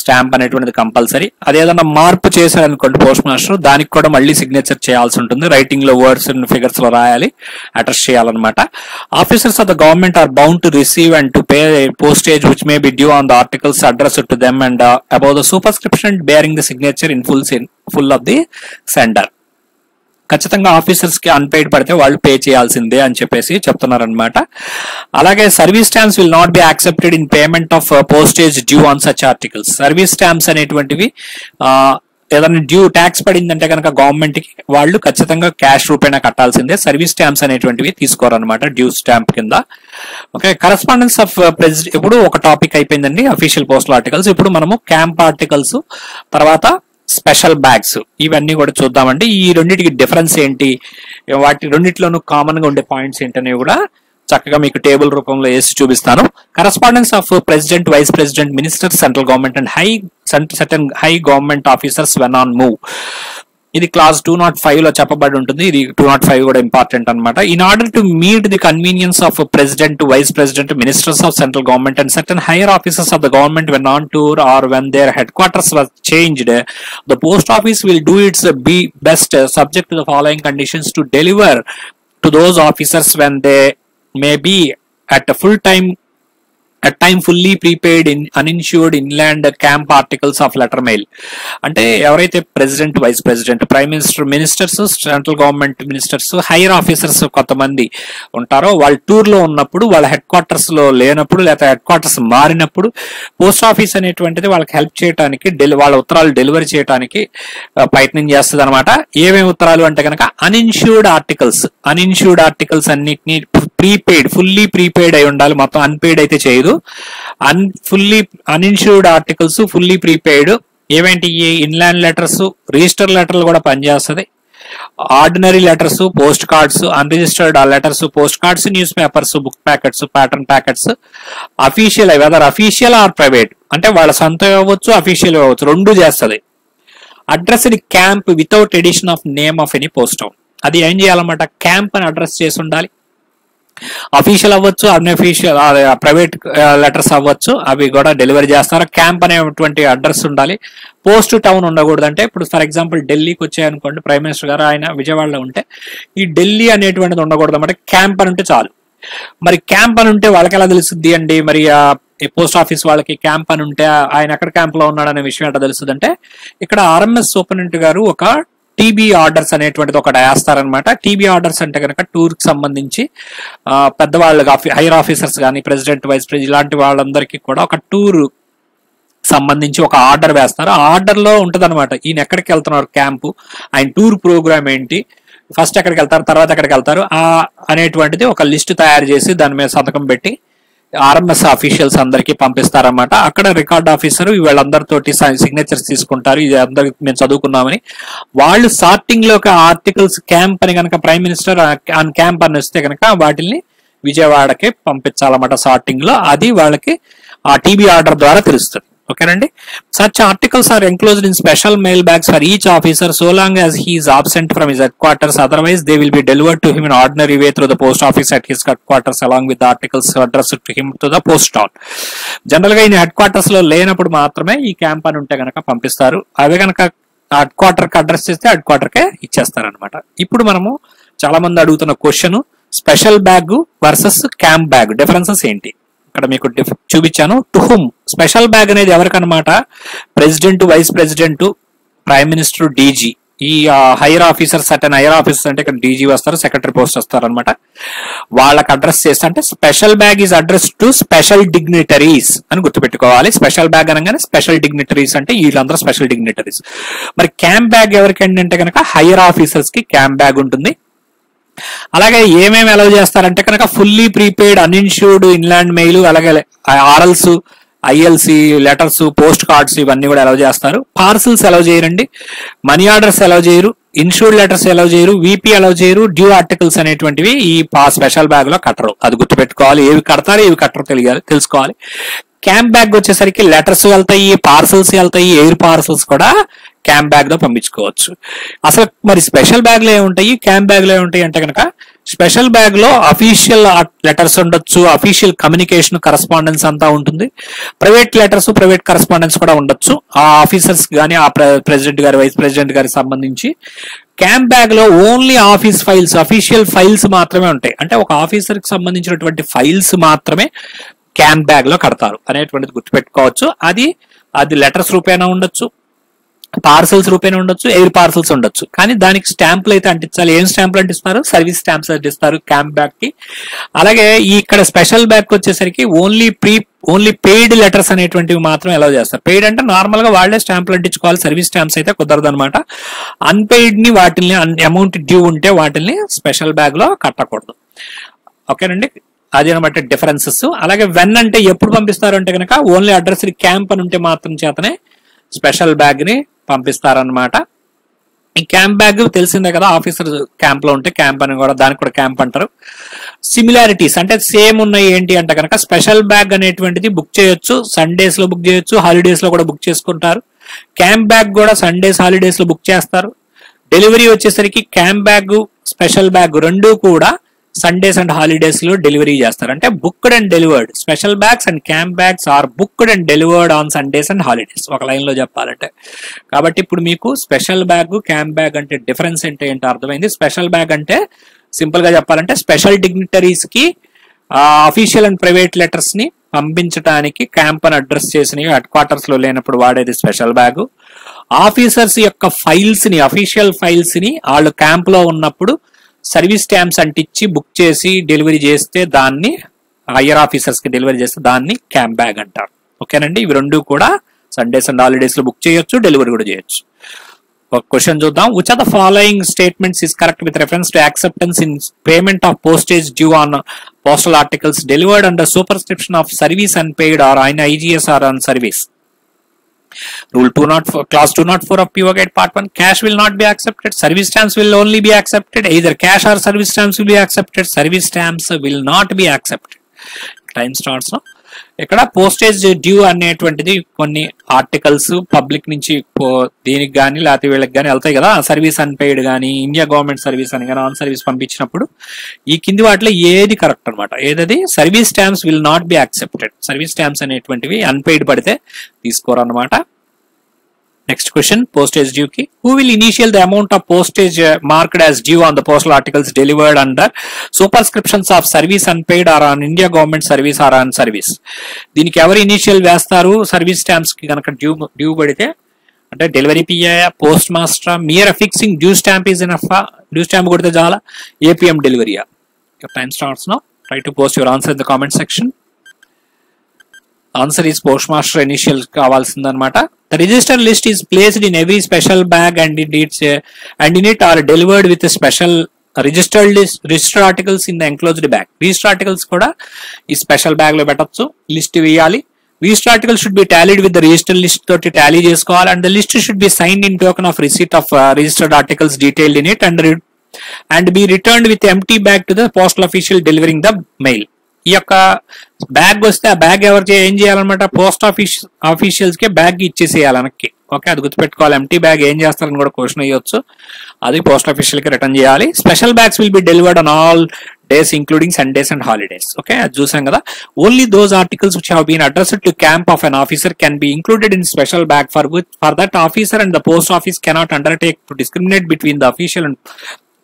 స్టాంప్ అనేటువంటిది కంపల్సరీ అదేదన్నా మార్పు చేశారనుకోండి పోస్ట్ మాస్టర్ దానికి కూడా మళ్ళీ సిగ్నేచర్ చేయాల్సి ఉంటుంది. రైటింగ్లో వర్డ్స్ అండ్ ఫిగర్స్లో రాయాలి అటాచ్ చేయాలన్నమాట. Officers of the government are bound to receive and to pay postage which may be due on the articles address to them and above the superscription bearing the signature in full full of the sender ఖచ్చితంగా ఆఫీసర్స్కి unpaid పడితే వాళ్ళు pay చేయాల్సిందే అని చెప్పేసి చెప్తున్నారనమాట అలాగే service stamps will not be accepted in payment of postage due on such articles service stamps అనేటువంటివి ఏదైనా డ్యూ ట్యాక్స్ పడిందంటే కనుక గవర్నమెంట్కి వాళ్ళు ఖచ్చితంగా క్యాష్ రూపేణా కట్టాల్సిందే. సర్వీస్ స్టాంప్స్ అనేటువంటివి తీసుకోరనమాట డ్యూ స్టాంప్ కింద. ఓకే కరస్పాండెన్స్ ఆఫ్ ప్రెసిడెంట్ ఇప్పుడు ఒక టాపిక్ అయిపోయిందండి అఫీషియల్ పోస్టల్ ఆర్టికల్స్ ఇప్పుడు మనము క్యాంప్ ఆర్టికల్స్ తర్వాత స్పెషల్ బ్యాగ్స్. ఇవన్నీ కూడా చూద్దామండి. ఈ రెండింటికి డిఫరెన్స్ ఏంటి? వాటి రెండిట్లోనూ కామన్గా ఉండే పాయింట్స్ ఏంటనేవి కూడా చక్కగా మీకు టేబుల్ రూపంలో వేసి చూపిస్తాను. Correspondence of president vice president minister central government and high certain high government officers when on move ఇది క్లాస్ టూ నాట్ ఫైవ్లో చెప్పబడి ఉంటుంది. ఇది టూ నాట్ ఫైవ్ కూడా ఇంపార్టెంట్ అనమాట in order to meet the convenience of president vice president ministers of central government and certain higher officers of the government when on tour or when their headquarters was changed the post office will do its be best subject to the following conditions to deliver to those officers when they may be at full time at time fully prepaid in uninsured inland camp articles of letter mail అంటే ఎవరైతే president vice president prime minister ministers central government ministers higher officers కొంతమంది ఉంటారో వాళ్ళు టూర్లో ఉన్నప్పుడు వాళ్ళ head క్వార్టర్స్లో లేనప్పుడు లేకపోతే హెడ్ క్వార్టర్స్ మారినప్పుడు పోస్ట్ ఆఫీస్ అనేటువంటిది వాళ్ళకి హెల్ప్ చేయడానికి డెలి వాళ్ళ ఉత్తరాలు డెలివరీ చేయడానికి ప్రయత్నం చేస్తుంది అనమాట ఏమేమి ఉత్తరాలు అంటే కనుక అన్ఇన్ష్యూర్డ్ ఆర్టికల్స్ అన్ఇన్ష్యూర్డ్ ఆర్టికల్స్ అన్నిటినీ ప్రీపెయిడ్ ఫుల్లీ ప్రీపెయిడ్ అయి ఉండాలి. మొత్తం అన్పెయిడ్ అయితే చేయదు. అన్ fully uninsured articles fully prepaid ఏవేంటి? ఈ ఇన్లాండ్ లెటర్స్ రిజిస్టర్ లెటర్లు కూడా పనిచేస్తుంది. Ordinary letters post cards unregistered letters post cards newspapers book packets pattern packets official whether official or private అంటే వాళ్ళ సొంత అవ్వచ్చు అఫీషియల్ అవ్వచ్చు రెండు చేస్తుంది. Address camp without addition of name of any post అది ఏం చేయాలన్నమాట? క్యాంప్ అని అడ్రస్ చేసి ఉండాలి. అఫీషియల్ అవ్వచ్చు అన్అఫీషియల్ ప్రైవేట్ లెటర్స్ అవ్వచ్చు అవి కూడా డెలివరీ చేస్తారు క్యాంప్ అనేటువంటి అడ్రస్ ఉండాలి. పోస్ట్ టౌన్ ఉండకూడదు అంటే ఇప్పుడు ఫర్ ఎగ్జాంపుల్ ఢిల్లీకి వచ్చాయనుకోండి ప్రైమ్ మినిస్టర్ గారు ఆయన విజయవాడలో ఉంటే ఈ ఢిల్లీ అనేటువంటిది ఉండకూడదు అన్నమాట. క్యాంప్ అని ఉంటే చాలు. మరి క్యాంప్ అని ఉంటే వాళ్ళకి ఎలా తెలుస్తుంది అండి? మరి ఆ పోస్ట్ ఆఫీస్ వాళ్ళకి క్యాంప్ అని ఉంటే ఆయన ఎక్కడ క్యాంప్లో ఉన్నాడనే విషయం ఎట్లా తెలుస్తుంది అంటే ఇక్కడ ఆర్ఎంఎస్ సూపరింటెండెంట్ గారు ఒక టీబీ ఆర్డర్స్ అనేటువంటిది ఒకటి వేస్తారనమాట టీబీ ఆర్డర్స్ అంటే కనుక టూర్కి సంబంధించి పెద్దవాళ్ళుగా పెద్దవాళ్ళకి హైర్ ఆఫీసర్స్ కానీ ప్రెసిడెంట్ వైస్ ప్రెసిడెంట్ ఇలాంటి వాళ్ళందరికీ కూడా ఒక టూర్ సంబంధించి ఒక ఆర్డర్ వేస్తారు. ఆ ఆర్డర్లో ఉంటుందన్నమాట. ఈయన ఎక్కడికి వెళ్తున్నారు క్యాంపు? ఆయన టూర్ ప్రోగ్రామ్ ఏంటి? ఫస్ట్ ఎక్కడికి వెళ్తారు? తర్వాత ఎక్కడికి వెళ్తారు? ఆ అనేటువంటిది ఒక లిస్ట్ తయారు చేసి దాని మీద సంతకం పెట్టి ఆర్ఎంఎస్ ఆఫీషియల్స్ అందరికి పంపిస్తారన్నమాట. అక్కడ రికార్డ్ ఆఫీసర్ వీళ్ళందరితోటి సిగ్నేచర్స్ తీసుకుంటారు. ఇది అందరికి మేము చదువుకున్నామని. వాళ్ళు సార్టింగ్లో ఒక ఆర్టికల్స్ క్యాంప్ అని కనుక ప్రైమ్ మినిస్టర్ ఆన్ క్యాంప్ అని వస్తే కనుక వాటిని విజయవాడకి పంపించాలన్నమాట సార్టింగ్లో. అది వాళ్ళకి ఆ టీబీ ఆర్డర్ ద్వారా తెలుస్తుంది. ఓకేనండి? Such articles are enclosed in special mail bags for each officer so long as he is absent from his headquarters otherwise they will be delivered to him in ordinary way through the post office at his headquarters along with articles address to him to the post on జనరల్గా ఈయన head క్వార్టర్స్లో లేనప్పుడు మాత్రమే ఈ camp అని ఉంటే గనక పంపిస్తారు. అవే గనక హెడ్ క్వార్టర్కి అడ్రస్ చేస్తే హెడ్ క్వార్టర్ కే ఇచ్చేస్తారు అనమాట ఇప్పుడు మనము చాలా మంది అడుగుతున్న question special bag versus camp bag differences ఏంటి? అక్కడ మీకు చూపించాను. టు హుమ్ స్పెషల్ బ్యాగ్ అనేది ఎవరికనమాట president vice president prime minister DG ఈ హైయర్ ఆఫీసర్స్ అటెన్ హైయర్ ఆఫీసర్స్ అంటే ఇక్కడ డీజీ వస్తారు సెక్రటరీ పోస్ట్ వస్తారు అనమాట వాళ్ళకి అడ్రస్ చేస్తే అంటే special bag is address to special dignitaries అని గుర్తుపెట్టుకోవాలి. స్పెషల్ బ్యాగ్ అనగానే స్పెషల్ డిగ్నిటరీస్ అంటే వీళ్ళందరూ స్పెషల్ డిగ్నిటరీస్ మరి క్యాంప్ బ్యాగ్ ఎవరికి అంటే కనుక హైయర్ ఆఫీసర్స్కి క్యాంప్ బ్యాగ్ ఉంటుంది. అలాగే ఏమేమి అలౌ చేస్తారంటే కనుక fully prepaid uninsured inland mail అలాగే RLs ILC letters post cards ఇవన్నీ కూడా అలౌ చేస్తారు. పార్సల్స్ అలౌ చేయరండి. మనీ ఆర్డర్స్ అలౌ చేయరు. ఇన్షూర్డ్ లెటర్స్ అలౌ చేయరు. వీపీ అలౌ చేయరు. డ్యూ ఆర్టికల్స్ అనేటువంటివి ఈ స్పెషల్ బ్యాగ్లో కట్టరు. అది గుర్తుపెట్టుకోవాలి. ఏవి కడతారు ఏవి కట్టరు తెలియాలి తెలుసుకోవాలి. క్యాంప్ బ్యాగ్ వచ్చేసరికి లెటర్స్ వెళ్తాయి పార్సల్స్ వెళ్తాయి ఎయిర్ పార్సల్స్ కూడా క్యాంప్ బ్యాగ్లో పంపించుకోవచ్చు. అసలు మరి స్పెషల్ బ్యాగ్లో ఏముంటాయి? క్యాంప్ బ్యాగ్లో ఏముంటాయి అంటే కనుక స్పెషల్ బ్యాగ్లో అఫీషియల్ లెటర్స్ ఉండొచ్చు అఫీషియల్ కమ్యూనికేషన్ కరస్పాండెన్స్ అంతా ఉంటుంది. ప్రైవేట్ లెటర్స్ ప్రైవేట్ కరస్పాండెన్స్ కూడా ఉండొచ్చు. ఆ ఆఫీసర్స్ కానీ ఆ ప్రెసిడెంట్ గారి వైస్ ప్రెసిడెంట్ గారికి సంబంధించి క్యాంప్ బ్యాగ్లో only office files official files మాత్రమే ఉంటాయి. అంటే ఒక ఆఫీసర్కి సంబంధించినటువంటి ఫైల్స్ మాత్రమే క్యాంప్ బ్యాగ్లో కడతారు. అనేటువంటిది గుర్తుపెట్టుకోవచ్చు. అది అది లెటర్స్ రూపేనా ఉండొచ్చు. పార్సల్స్ రూపేణ ఉండొచ్చు ఎయిర్ పార్సల్స్ ఉండొచ్చు. కానీ దానికి స్టాంపులు అయితే అంటించాలి. ఏం స్టాంపులు అంటిస్తారు సర్వీస్ స్టాంప్స్ అంటిస్తారు క్యాంప్ బ్యాగ్కి అలాగే ఈ ఇక్కడ స్పెషల్ బ్యాగ్ వచ్చేసరికి only pre only paid letters అనేటువంటివి మాత్రం ఎలా చేస్తారు. పెయిడ్ అంటే నార్మల్గా వాళ్ళే స్టాంపులు అంటించుకోవాలి. సర్వీస్ స్టాంప్స్ అయితే కుదరదు అనమాట అన్పెయిడ్ని వాటిని అమౌంట్ డ్యూ ఉంటే వాటిని స్పెషల్ బ్యాగ్లో కట్టకూడదు. ఓకేనండి? అది అనమాట డిఫరెన్సెస్. అలాగే వెన్ అంటే ఎప్పుడు పంపిస్తారు అంటే కనుక ఓన్లీ అడ్రస్ క్యాంప్ అని ఉంటే మాత్రం చేతనే స్పెషల్ బ్యాగ్ని పంపిస్తారనమాట ఈ క్యాంప్ బ్యాగ్ తెలిసిందే కదా ఆఫీసర్ క్యాంప్లో ఉంటే క్యాంప్ అని కూడా దానికి కూడా క్యాంప్ అంటారు. సిమిలారిటీస్ అంటే సేమ్ ఉన్నాయి ఏంటి అంటే కనుక స్పెషల్ బ్యాగ్ అనేటువంటిది బుక్ చేయొచ్చు సండేస్లో బుక్ చేయొచ్చు హాలిడేస్లో కూడా బుక్ చేసుకుంటారు. క్యాంప్ బ్యాగ్ కూడా సండేస్ హాలిడేస్లో బుక్ చేస్తారు. డెలివరీ వచ్చేసరికి క్యాంప్ బ్యాగ్ స్పెషల్ బ్యాగ్ రెండు కూడా సండేస్ అండ్ హాలిడేస్లో డెలివరీ చేస్తారు. అంటే booked and delivered special bags and camp bags are booked and delivered on Sundays and holidays ఒక లైన్లో చెప్పాలంటే. కాబట్టి ఇప్పుడు మీకు స్పెషల్ బ్యాగ్ క్యాంప్ బ్యాగ్ అంటే డిఫరెన్స్ అంటే ఏంటో అర్థమైంది. స్పెషల్ బ్యాగ్ అంటే సింపుల్గా చెప్పాలంటే స్పెషల్ డిగ్నిటరీస్కి అఫీషియల్ అండ్ ప్రైవేట్ లెటర్స్ని పంపించడానికి క్యాంప్ అని అడ్రస్ చేసిన హెడ్ క్వార్టర్స్లో లేనప్పుడు వాడేది స్పెషల్ బ్యాగ్ ఆఫీసర్స్ యొక్క ఫైల్స్ని అఫీషియల్ ఫైల్స్ని వాళ్ళు క్యాంప్లో ఉన్నప్పుడు సర్వీస్ స్టాంప్స్ అంటించి బుక్ చేసి డెలివరీ చేస్తే దాన్ని హయ్యర్ ఆఫీసర్స్కి డెలివరీ చేస్తే దాన్ని క్యాంప్ బ్యాగ్ అంటారు. ఓకేనండి? ఇవి రెండు కూడా సండేస్ అండ్ హాలిడేస్లో బుక్ చేయొచ్చు డెలివరీ కూడా చేయొచ్చు. ఒక క్వశ్చన్ చూద్దాం. Which are the following statements is correct with reference to acceptance in payment of postage due on postal articles delivered under superscription of service and paid or ఆయన IGS or on service Rule 2 not for, clause 2 not 4 of PO Guide Part 1, cash will not be accepted. Service stamps will only be accepted. Either cash or service stamps will be accepted. Service stamps will not be accepted. Time starts now. ఇక్కడ postage due అనేటువంటిది కొన్ని articles public నుంచి పో- దీనికి కానీ లేకపోతే వీళ్ళకి కానీ వెళ్తాయి కదా. సర్వీస్ అన్పెయిడ్ కానీ ఇండియా గవర్నమెంట్ సర్వీస్ అని కానీ ఆన్ సర్వీస్ పంపించినప్పుడు ఈ కింది వాటిలో ఏది కరెక్ట్ అనమాట ఏదది? Service stamps will not be accepted. Service stamps అనేటువంటివి అన్పెయిడ్ పడితే తీసుకోరు అనమాట నెక్స్ట్ క్వశ్చన్ పోస్టేజ్ డ్యూ కి who will initial the amount of postage marked as due on the postal articles delivered under super superscriptions of service unpaid or on India government service or on service దీనికి ఎవరు initial వేస్తారు? Service స్టాంప్స్కి కనుక due due పడితే అంటే delivery PI postmaster Mir fixing due stamp is enough due stamp కొడితే చాలా. APM delivery time starts now try to post your answer in the comment section answer is postmaster initial కావాల్సిందనమాట. The register list is placed in every special bag and in its and in it are delivered with special registered list register articles in the enclosed bag register articles కూడా ఈ special బ్యాగ్లో పెట్టచ్చు list వేయాలి. Register article should be tallied with the register list తోటి tally చేసుకోవాలి. And the list should be sign in token of receipt of registered articles detailed in it and and be returned with empty bag to the postal official delivering the mail ఈ యొక్క bag వస్తే ఆ bag ఎవరు చే- ఏం చేయాలన్నమాట? Post office ఆఫీషియల్స్కి bag ఇచ్చేసేయాలి వెనక్కి. ఓకే అది గుర్తుపెట్టుకోవాలి. ఎంటీ బ్యాగ్ ఏం చేస్తారని కూడా క్వశ్చన్ అయ్యొచ్చు అది పోస్ట్ ఆఫీషియల్కి రిటర్న్ చేయాలి. Special bags will be delivered on all days including Sundays and holidays okay అది చూసాం కదా? Only those articles which have been addressed to camp of an officer can be included in special bag for for that officer and the post office cannot undertake to discriminate between the official and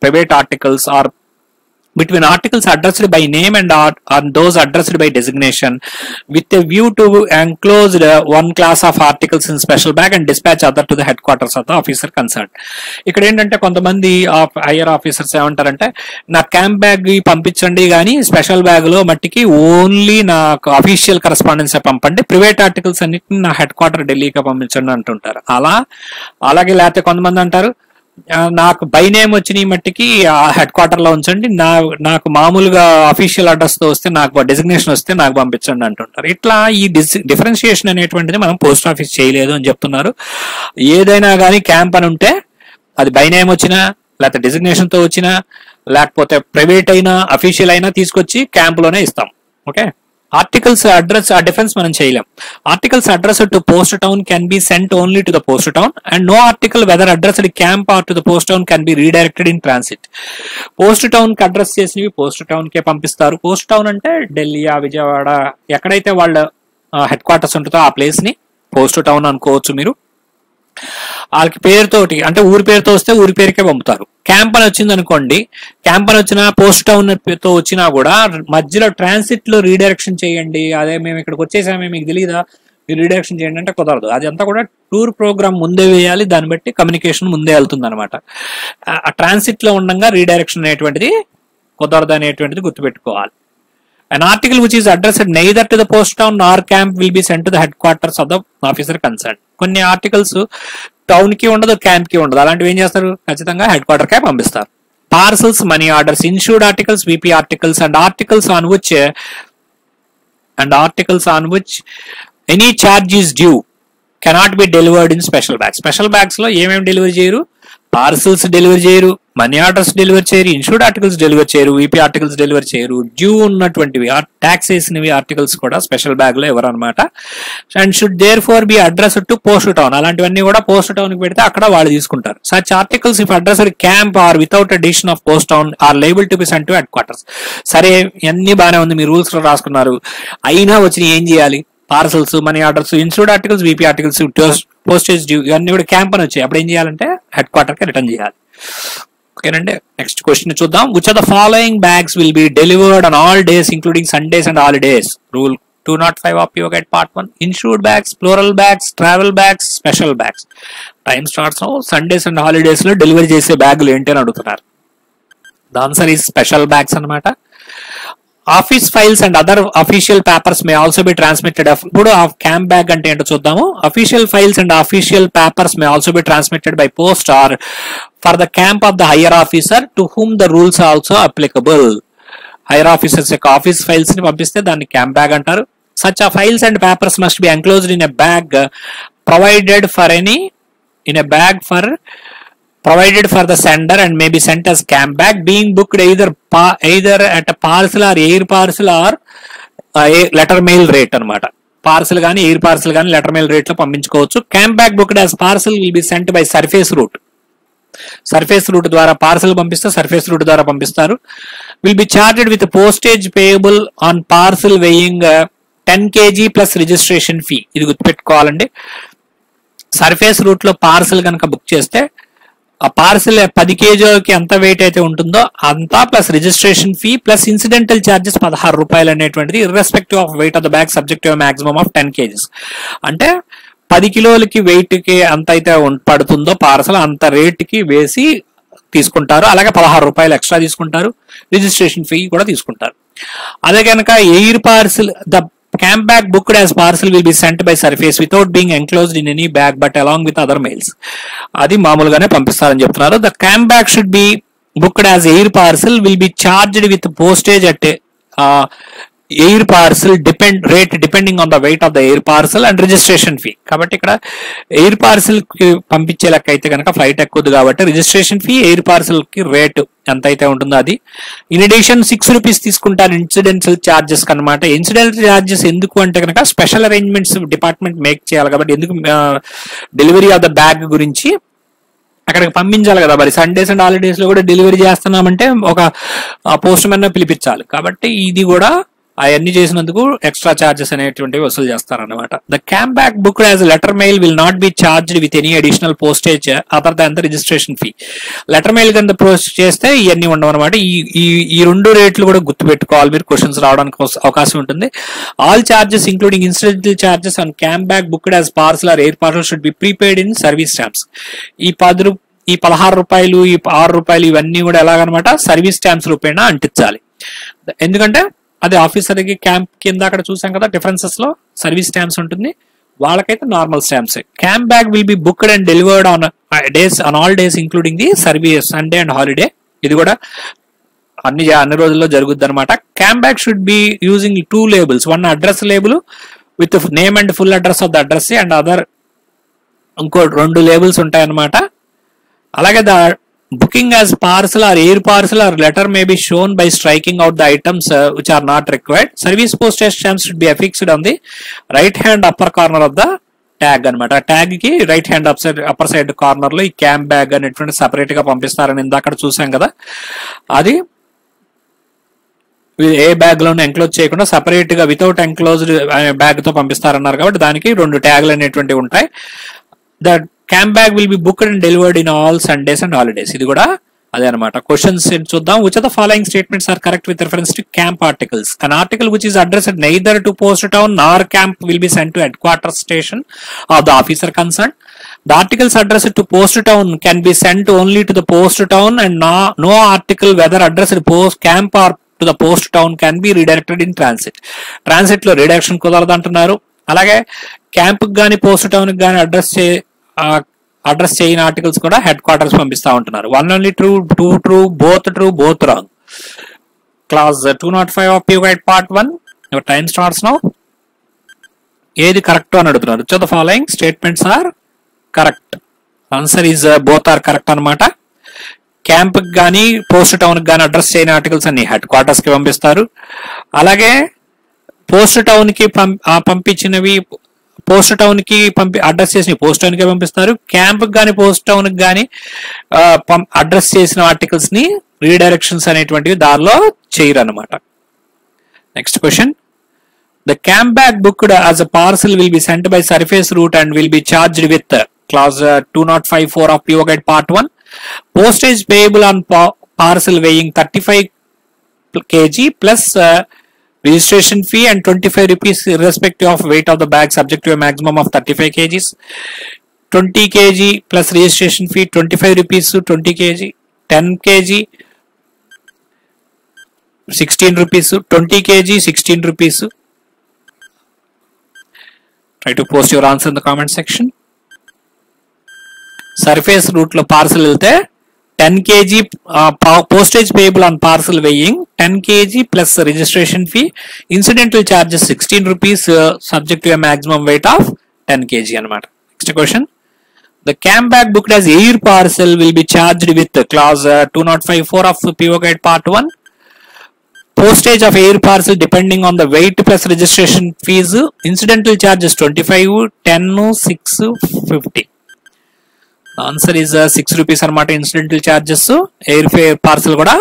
private articles or between articles addressed by name and art and those addressed by designation with a view to enclosed one class of articles in special bag and dispatch other to the headquarters of the officer concerned ఇక్కడ ఏంటంటే కొంతమంది higher officers ఏమంటారంటే నా camp bag పంపించండి కానీ special బ్యాగ్లో మట్టికి only నాకు అఫీషియల్ కరస్పాండెన్స్ పంపండి ప్రైవేట్ ఆర్టికల్స్ అన్నిటిని నా హెడ్ క్వార్టర్ ఢిల్లీకి పంపించండి అంటుంటారు అలా అలాగే లేకపోతే కొంతమంది అంటారు ఆ, నాకు బై నేమ్ వచ్చిన ఈ మట్టికి ఆ హెడ్ క్వార్టర్లో ఉంచండి. నా నాకు మామూలుగా అఫీషియల్ అడ్రస్తో వస్తే నాకు డెసిగ్నేషన్ వస్తే నాకు పంపించండి అంటుంటారు. ఇట్లా ఈ డిఫరెన్షియేషన్ అనేటువంటిది మనం పోస్ట్ ఆఫీస్ చేయలేదు అని చెప్తున్నారు. ఏదైనా కానీ క్యాంప్ అని ఉంటే అది బై నేమ్ వచ్చినా లేకపోతే డెసిగ్నేషన్తో వచ్చినా లేకపోతే ప్రైవేట్ అయినా అఫీషియల్ అయినా తీసుకొచ్చి క్యాంప్లోనే ఇస్తాం. ఓకే ఆర్టికల్స్ అడ్రస్ ఆ డిఫరెన్స్ మనం చేయలేం. Articles address to post town can be sent only to the post town and no article whether addressed camp or to the post town can be redirected in transit post టౌన్కి address చేసినవి post town కే పంపిస్తారు. Post town అంటే ఢిల్లీ ఆ విజయవాడ ఎక్కడైతే వాళ్ళ head quarters ఉంటుందో ఆ ప్లేస్ని పోస్ట్ టౌన్ అనుకోవచ్చు మీరు. వాళ్ళకి పేరుతోటి అంటే ఊరి పేరుతో వస్తే ఊరి పేరుకే పంపుతారు. క్యాంప్ అని వచ్చింది అనుకోండి క్యాంప్ అని వచ్చినా పోస్ట్ టౌన్తో వచ్చినా కూడా మధ్యలో ట్రాన్సిట్లో రీడైరెక్షన్ చేయండి అదే మేము ఇక్కడికి వచ్చేసామే మీకు తెలియదా మీరు రీడైరెక్షన్ చేయండి అంటే కుదరదు. అది అంతా కూడా టూర్ ప్రోగ్రామ్ ముందే వేయాలి దాన్ని బట్టి కమ్యూనికేషన్ ముందే వెళ్తుంది అనమాట ఆ ట్రాన్సిట్లో ఉండగా రీడైరెక్షన్ అనేటువంటిది కుదరదు అనేటువంటిది గుర్తుపెట్టుకోవాలి. An article which is addressed addressed to the post town nor camp will be sent to the head quarters of the officer concern కొన్ని ఆర్టికల్స్ టౌన్కి ఉండదు క్యాంప్కి ఉండదు. అలాంటివి ఏం చేస్తారు? ఖచ్చితంగా హెడ్ క్వార్టర్ కే పంపిస్తారు. Parcels money orders insured articles VP articles and articles on which and articles on which any charge is due cannot be delivered in special bags special బ్యాగ్స్లో ఏమేమి డెలివరీ చేయరు? పార్సల్స్ డెలివరీ చేయరు money orders delivery చేయరు insured articles delivery చేయరు VP articles delivery చేయరు. Due ఉన్నటువంటివి tax వేసినవి articles కూడా special బ్యాగ్లో ఎవరు అనమాట and should therefore be address to post town. అలాంటివన్నీ కూడా పోస్ట్ టౌన్కి పెడితే అక్కడ వాళ్ళు తీసుకుంటారు. Such articles if address camp or without addition of post town or label to be sent to head quarters సరే అన్ని బాగానే ఉంది. మీ రూల్స్లో రాసుకున్నారు. అయినా వచ్చి ఏం చేయాలి? Parcels money orders insured articles VP articles postage due ఇవన్నీ కూడా క్యాంప్ అని వచ్చాయి. అప్పుడు ఏం చేయాలంటే హెడ్ క్వార్టర్కి రిటర్న్ చేయాలి. ఓకేనండి? నెక్స్ట్ క్వశ్చన్ చూద్దాం. Which are the following bags will be delivered on all days including Sundays and holidays rule two nought five of your guide part one insured bags floral bags travel bags special bags time starts Sundays and హాలిడేస్లో delivery చేసే బ్యాగులు ఏంటి అని అడుగుతున్నారు. The answer ఈ special bags అన్నమాట. Office files and other official papers may also be transmitted ఇప్పుడు ఆ క్యాంప్ బ్యాగ్ అంటే ఏంటో చూద్దాము. Official files and official papers may also be transmitted by post or for the camp of the higher officer to whom the rules also applicable higher officers యొక్క office ఫైల్స్ని పంపిస్తే దాన్ని camp bag అంటారు. Such ఆ files and papers must be enclosed in a bag provided for any in a bag for provided for the sender and may be sent as camp being being booked either pa- either at a parcel or air parcel or letter mail rate అన్నమాట. Parcel కానీ air parcel కానీ letter mail రేట్లో పంపించుకోవచ్చు. Camp bag booked as parcel will be sent by surface route surface route ద్వారా parcel పంపిస్తే surface route ద్వారా పంపిస్తారు. Will be charged with postage payable on parcel weighing ten kg plus registration fee ఇది గుర్తుపెట్టుకోవాలండి. Surface రూట్లో parcel కనుక book చేస్తే ఆ పార్సిల్ పది కేజీలకి ఎంత వెయిట్ అయితే ఉంటుందో అంతా plus registration fee plus incidental charges పదహారు రూపాయలు అనేటువంటిది irrespective of weight of the bag subjective maximum of ten kgs అంటే పది కిలోలకి వెయిట్కి ఎంత అయితే పడుతుందో పార్సల్ అంత రేట్కి వేసి తీసుకుంటారు. అలాగే పదహారు రూపాయలు ఎక్స్ట్రా తీసుకుంటారు. రిజిస్ట్రేషన్ ఫీ కూడా తీసుకుంటారు. అదే కనుక air parcel the camp bag booked as parcel will be sent by surface without being enclosed in any bag but along with other mails అది మామూలుగానే పంపిస్తారని చెప్తున్నారు. The camp bag should be booked as air parcel will be charged with postage at air parcel depend rate depending on the weight of the air parcel and registration fee కాబట్టి ఇక్కడ air పార్సల్కి పంపించే లెక్క అయితే కనుక flight ఎక్కువది కాబట్టి registration fee air పార్సల్కి rate ఎంత అయితే ఉంటుందో అది. ఇన్ అడిషన్ సిక్స్ రూపీస్ తీసుకుంటారు ఇన్సిడెన్షియల్ ఛార్జెస్ అనమాట ఇన్సిడెంట్ ఛార్జెస్ ఎందుకు అంటే కనుక స్పెషల్ అరేంజ్మెంట్స్ డిపార్ట్మెంట్ మేక్ చేయాలి కాబట్టి ఎందుకు డెలివరీ ఆఫ్ ద బ్యాగ్ గురించి అక్కడికి పంపించాలి కదా మరి. సండేస్ అండ్ హాలిడేస్లో కూడా డెలివరీ చేస్తున్నామంటే ఒక పోస్ట్ మ్యాన్ పిలిపించాలి. కాబట్టి ఇది కూడా అవన్నీ చేసినందుకు ఎక్స్ట్రా ఛార్జెస్ అనేటువంటివి వసూలు చేస్తారన్నమాట. The camp bag book as letter mail will not be charged with any additional postage other than the registration fee letter mail కింద పోస్ట్ చేస్తే ఇవన్నీ ఉండవు అనమాట ఈ ఈ ఈ రెండు రేట్లు కూడా గుర్తుపెట్టుకోవాలి మీరు క్వశ్చన్స్ రావడానికి అవకాశం ఉంటుంది. All charges including incidental charges on camp bag booked as parcel or air parcel should be prepaid in service stamps ఈ పది ఈ పదహారు రూపాయలు ఈ ఆరు రూపాయలు ఇవన్నీ కూడా ఎలాగనమాట? సర్వీస్ స్టాంప్స్ రూపేణ అంటించాలి. ఎందుకంటే అదే ఆఫీసర్కి క్యాంప్ కింద అక్కడ చూసాం కదా డిఫరెన్సెస్లో సర్వీస్ స్టాంప్స్ ఉంటుంది. వాళ్ళకైతే normal stamps camp bag will be booked and delivered on days on all days including the service Sunday and holiday ఇది కూడా అన్ని అన్ని రోజుల్లో జరుగుద్ది అనమాట camp bag should be using two labels one address label with name and full address of the address and other ఇంకో రెండు labels ఉంటాయన్నమాట. అలాగే the booking as parcel or air parcel or letter may be shown by striking out the items which are not required service postage stamps should be affixed on the right hand upper corner of the tag అనమాట ట్యాగ్కి right hand up side upper side కార్నర్లో ఈ camp bag అనేటువంటి సపరేట్గా పంపిస్తారని ఇందాక చూసాం కదా. అది ఏ బ్యాగ్లోనే enclose చేయకుండా సపరేట్గా వితౌట్ ఎంక్లోజ్డ్ బ్యాగ్తో పంపిస్తారన్నారు కాబట్టి దానికి రెండు ట్యాగ్లు అనేటువంటివి ఉంటాయి. The camp bag will be booked and delivered in all Sundays and holidays ఇది కూడా అదే అనమాట క్వశ్చన్స్ చూద్దాం? Which of the following statements are correct with reference to camp articles an article which is address neither to post town nor camp will be sent to head quarter station of the officer concern the articles address to post town can be sent only to the post town and no article whether address post camp or to the post town can be redirected in transit ట్రాన్సిట్లో redirection కుదరదు అంటున్నారు అలాగే camp కానీ post town గానీ address చే address చేయని articles కూడా head క్వార్టర్స్ పంపిస్తా ఉంటున్నారు. One only true two true both true both wrong clause two nought five of you guide part one your time starts now ఏది కరెక్ట్ అని అడుగుతున్నారు? So the following statements are correct answer is both are correct అనమాట camp కానీ post town కానీ address చేయని articles అన్ని హెడ్ క్వార్టర్స్కి పంపిస్తారు. అలాగే పోస్ట్ టౌన్కి ఆ పంపించినవి పోస్ట్ టౌన్కి పంపి అడ్రస్ చేసిన పోస్ట్ టౌన్కి పంపిస్తారు క్యాంప్ గానీ పోస్ట్ టౌన్కి గానీ అడ్రస్ చేసిన ఆర్టికల్స్ని రీడైరెక్షన్స్ అనేటువంటివి దారిలో చేయరు అనమాట next question the camp bag book as a parcel will be sent by surface route and will be charged with clause two nought five four of PO guide part one postage payable on parcel weighing thirty five kg plus registration fee and 25 rupees irrespective of weight of the bag subject to a maximum of 35 kgs. 20 kg plus registration fee 25 rupees to 20 kg. 10 kg 16 rupees 20 kg 16 rupees try to post your answer in the comment section surface route లో parcel వెళ్తే 10 kg uh, postage payable on parcel weighing 10 kg plus registration fee incidental charges 16 rupees uh, subject to a maximum weight of 10 kg anamata next question. The cam bag booked as air parcel will be charged with clause uh, 2054 of PO guide part 1 postage of air parcel depending on the weight plus registration fees incidental charges 25 10 6 50 answer is six rupees అనమాట incidental charges. Air fare parcel కూడా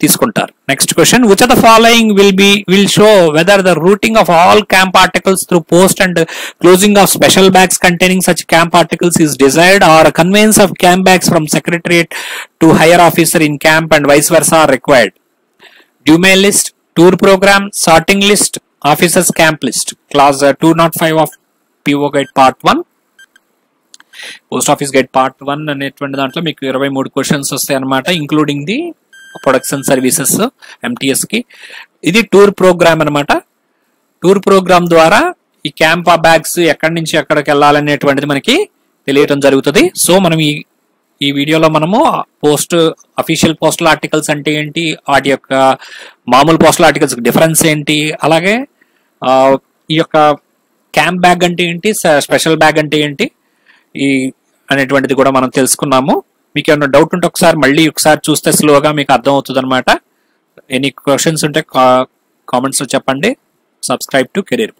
తీసుకుంటారు. Next question which are the following will be will show whether the routing of all camp articles through post and closing of special bags containing such camp articles is desired or conveyance of camp bags from secretariat to higher officer in camp and vice versa are required డ్యూమే list tour programme sorting list officers camp list clause two nought five of PO guide part one post office guide part one అనేటువంటి దాంట్లో మీకు ఇరవై మూడు questions వస్తాయి అనమాట including the production services ఎంటీఎస్కి. ఇది tour programme అనమాట టూర్ ప్రోగ్రామ్ ద్వారా ఈ క్యాంప్ బ్యాగ్స్ ఎక్కడి నుంచి ఎక్కడికి వెళ్ళాలనేటువంటిది మనకి తెలియటం జరుగుతుంది. సో మనం ఈ ఈ వీడియోలో మనము పోస్ట్ అఫీషియల్ పోస్టల్ ఆర్టికల్స్ అంటే ఏంటి వాటి యొక్క మామూలు పోస్టల్ ఆర్టికల్స్ డిఫరెన్స్ ఏంటి అలాగే ఈ యొక్క క్యాంప్ బ్యాగ్ అంటే ఏంటి స్పెషల్ బ్యాగ్ అంటే ఏంటి ఈ అనేటువంటిది కూడా మనం తెలుసుకున్నాము. మీకు ఏమైనా డౌట్ ఉంటే ఒకసారి మళ్ళీ ఒకసారి చూస్తే స్లోగా మీకు అర్థం అవుతుంది అనమాట ఎనీ క్వశ్చన్స్ ఉంటే కామెంట్స్లో చెప్పండి. Subscribe to career